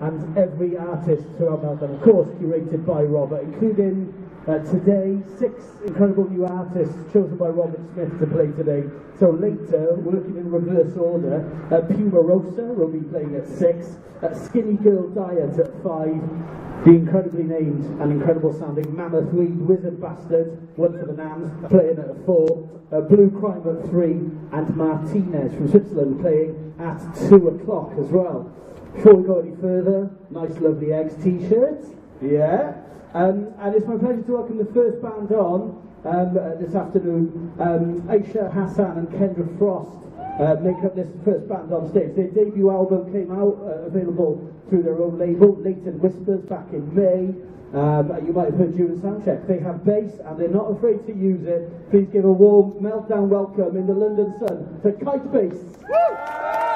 and every artist throughout Meltdown, of course, curated by Robert, including uh, today six incredible new artists chosen by Robert Smith to play today. So later, working in reverse order, uh, Pumarosa will be playing at six, uh, Skinny Girl Diet at five, the incredibly named and incredible sounding Mammoth Weed Wizard Bastard, one for the Nams, playing at four, uh, Blue Crime at three, and Martinez from Switzerland playing at two o'clock as well. Before we go any further, nice lovely eggs t-shirts, yeah. Um, and it's my pleasure to welcome the first band on um, uh, this afternoon, um, Ayse Hassan and Kendra Frost. Uh, make up this first band on stage. Their debut album came out, uh, available through their own label, Latent Whispers, back in May. Um, you might have heard during soundcheck. They have bass and they're not afraid to use it. Please give a warm meltdown welcome in the London sun to Kite Base.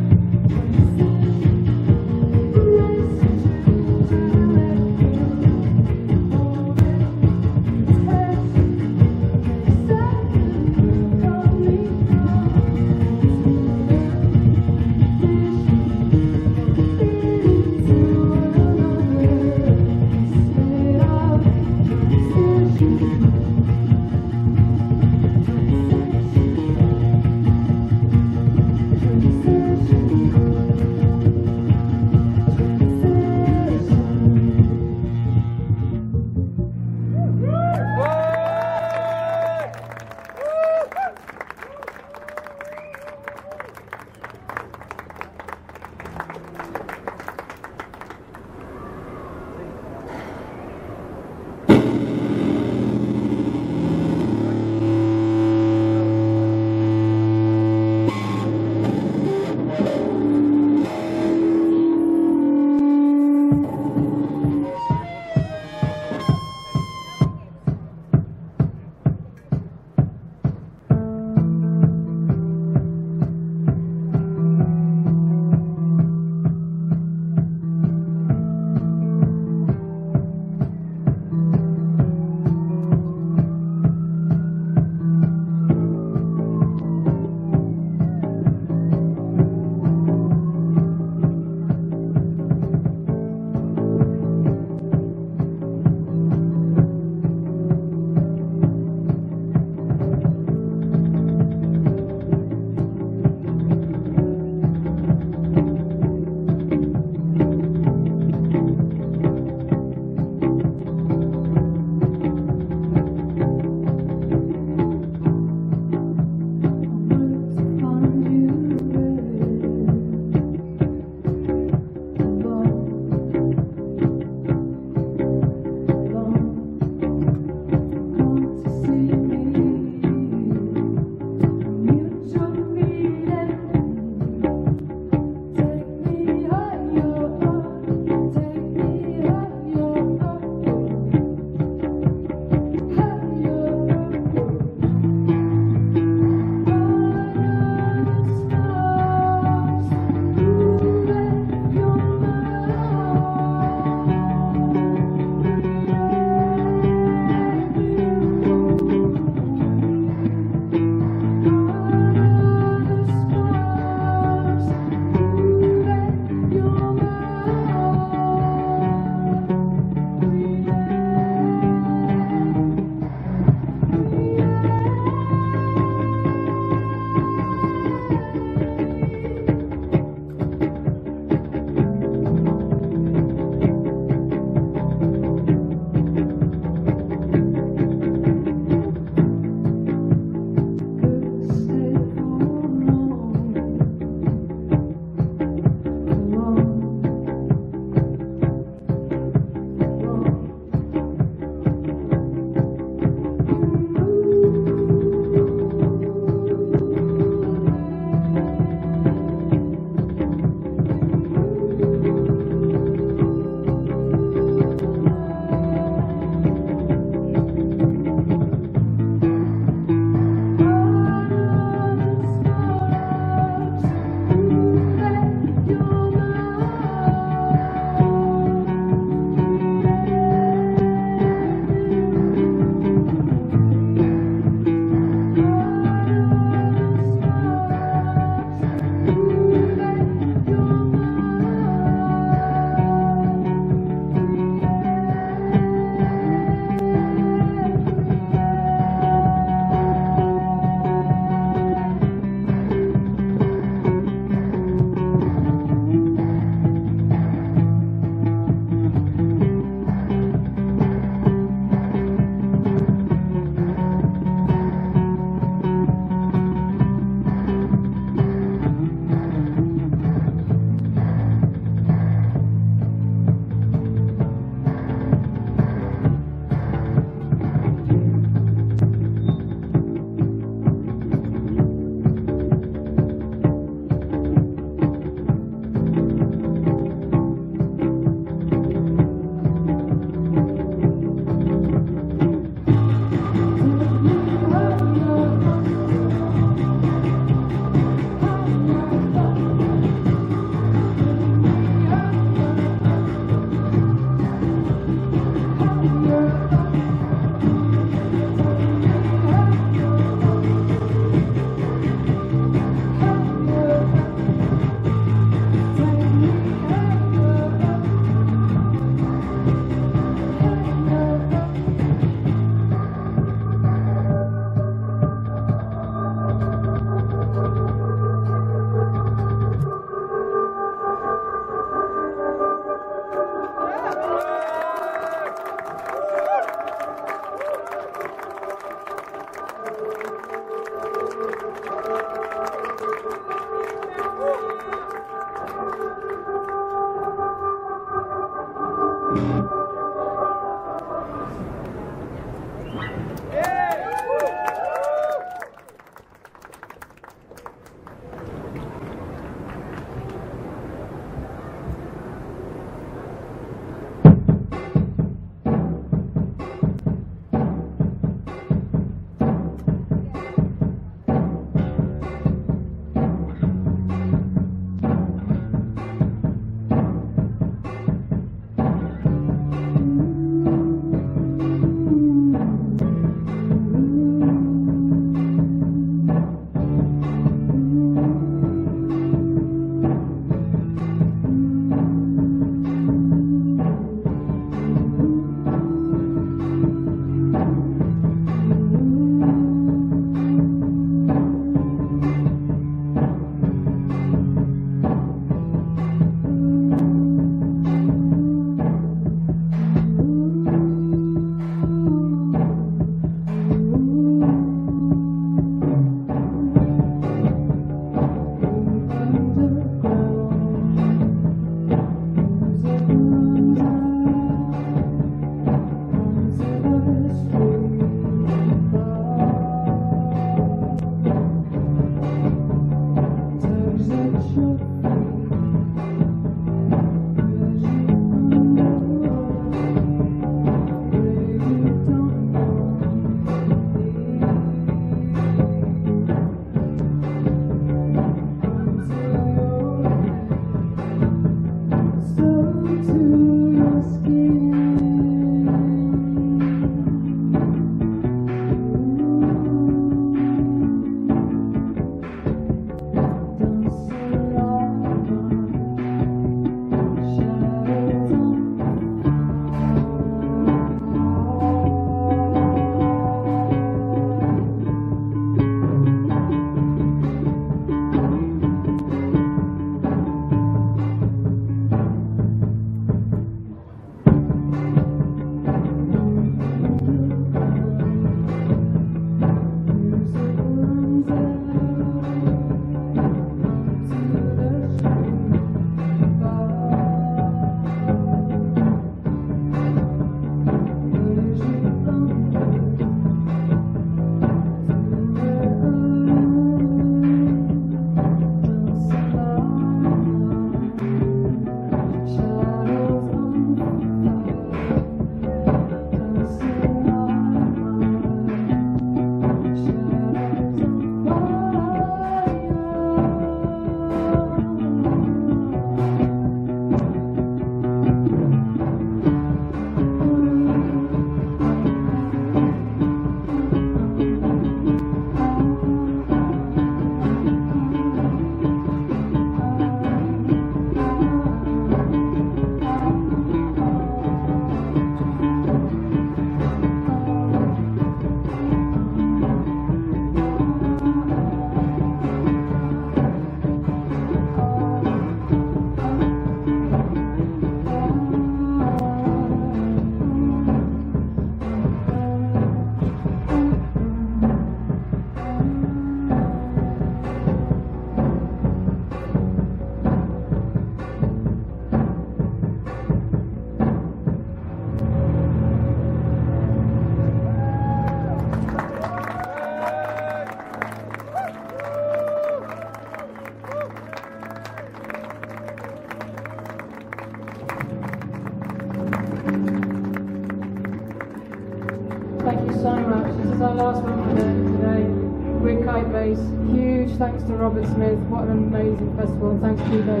To you guys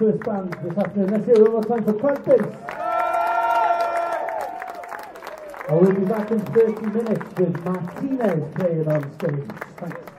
first band this afternoon. Let's hear it one more time for Quentin. I will be back in 30 minutes with Martinez playing on stage. Thanks.